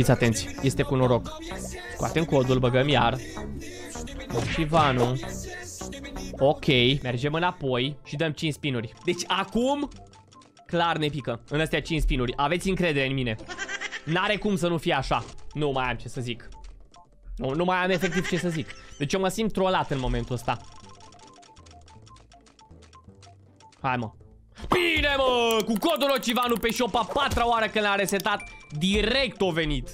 Fiți atenți, este cu noroc. Scoatem codul, băgăm iar. Ivanu. Ok, mergem înapoi și dăm 5 spinuri. Deci acum, clar ne pică în astea 5 spinuri. Aveți încredere în mine. N-are cum să nu fie așa. Nu mai am ce să zic. Nu, nu mai am efectiv ce să zic. Deci eu mă simt trollat în momentul ăsta. Hai mă. Bine mă, cu codul Ocivanu pe shop a patra oară când l-a resetat, direct o venit.